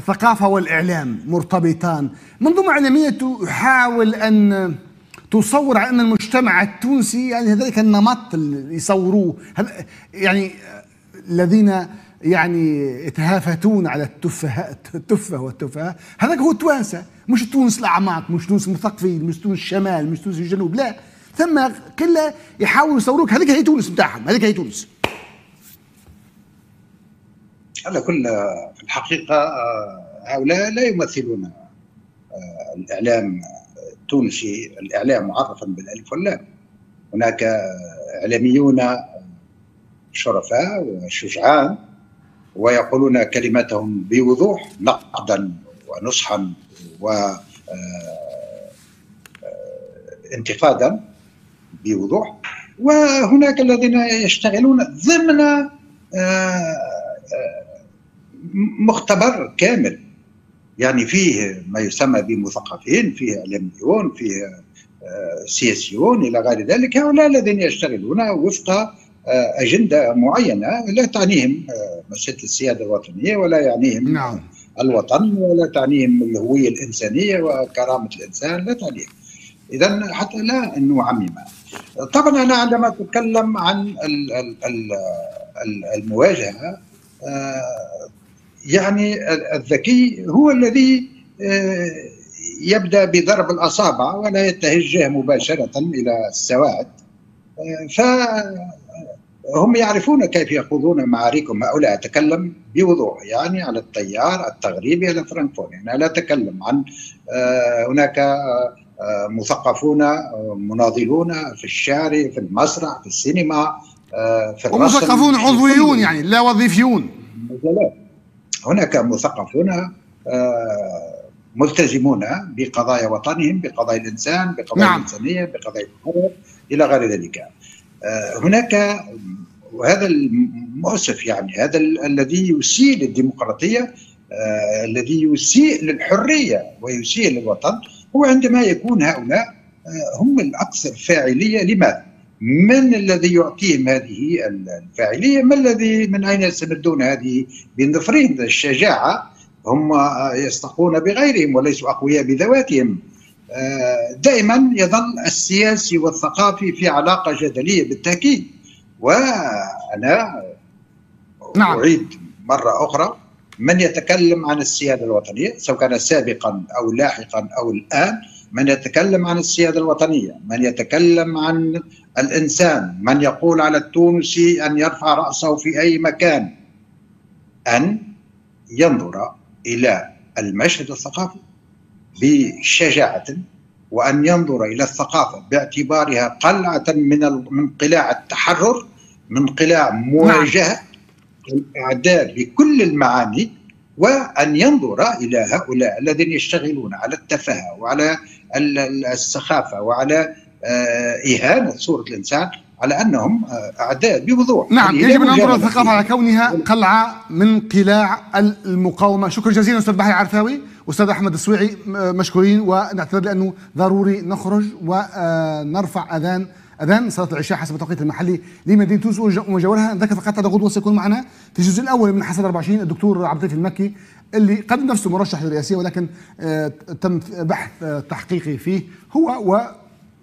الثقافة والإعلام مرتبطان. منظومة إعلامية تحاول أن تصور على أن المجتمع التونسي يعني ذلك النمط اللي يصوروه يعني الذين يعني يتهافتون على التفه التفه والتفه هذاك هو التوانسة. مش تونس الأعماق مش تونس المثقفين مش تونس الشمال مش تونس الجنوب لا. ثم كله يحاولوا يصوروك هذيك هي تونس بتاعهم هذيك هي تونس. على كل في الحقيقة آه، هؤلاء لا يمثلون آه، الإعلام التونسي الإعلام معرفا بالألف واللام هناك إعلاميون شرفاء وشجعان ويقولون كلماتهم بوضوح نقدا ونصحا و انتقادا بوضوح. وهناك الذين يشتغلون ضمن مختبر كامل. يعني فيه ما يسمى بمثقفين فيه اعلاميون فيه آه، سياسيون إلى غير ذلك هؤلاء الذين يشتغلون وفق آه، أجندة معينة لا تعنيهم آه، مسألة السيادة الوطنية ولا يعنيهم نعم. الوطن ولا تعنيهم الهوية الإنسانية وكرامة الإنسان لا تعنيهم. اذا حتى لا نعمم. طبعا أنا عندما أتكلم عن المواجهة يعني الذكي هو الذي آه، يبدأ بضرب الأصابع ولا يتوجه مباشرة إلى السواد. آه، فهم يعرفون كيف يخوضون معاركهم. هؤلاء أتكلم بوضوح يعني على التيار التغريبي على فرانكفورت يعني لا أتكلم عن آه، هناك مثقفون مناضلون في الشعر في المسرح في السينما في الرسم ومثقفون عضويون يعني لا وظيفيون. هناك مثقفون آه، ملتزمون بقضايا وطنهم بقضايا الإنسان بقضايا نعم. الإنسانية بقضايا الحرب إلى غير ذلك آه، هناك وهذا المؤسف يعني هذا الذي يسيء للديمقراطية آه، الذي يسيء للحرية ويسيء للوطن هو عندما يكون هؤلاء هم الأكثر فاعلية لماذا؟ من الذي يعطيهم هذه الفاعلية؟ ما الذي من أين يستمدون هذه بنفرهم الشجاعة هم يستقون بغيرهم وليسوا أقوياء بذواتهم. آه، دائما يظل السياسي والثقافي في علاقة جدلية بالتأكيد وأنا نعم. أعيد مرة أخرى من يتكلم عن السيادة الوطنية سواء كان سابقا أو لاحقا أو الآن من يتكلم عن السيادة الوطنية من يتكلم عن الإنسان من يقول على التونسي أن يرفع رأسه في أي مكان أن ينظر إلى المشهد الثقافي بشجاعة وأن ينظر إلى الثقافة باعتبارها قلعة من من قلاع التحرر من قلاع مواجهة نعم. الأعداء بكل المعاني وأن ينظر إلى هؤلاء الذين يشتغلون على التفاهة وعلى السخافة وعلى آه، إهانة صورة الإنسان على أنهم آه، أعداء بوضوح. نعم يعني يجب أن ننظر الثقافة على كونها قلعة من قلاع المقاومة. شكرا جزيلا أستاذ بحي عرفاوي أستاذ أحمد السويعي مشكورين ونعتذر لأنه ضروري نخرج ونرفع أذان أذان صلاة العشاء حسب التوقيت المحلي لمدينة تونس ومجاورها. نذكر فقط هذا غدوة سيكون معنا في الجزء الأول من حسد 24 الدكتور عبد اللطيف المكي اللي قدم نفسه مرشح للرئاسية ولكن آه تم بحث آه تحقيقي فيه هو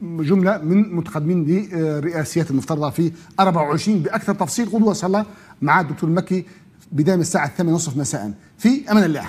وجملة من متقدمين للرئاسيات المفترضة في 24 بأكثر تفصيل غدوة ان شاء الله مع الدكتور المكي بداية من الساعة 8:30 مساء. في أمان الله.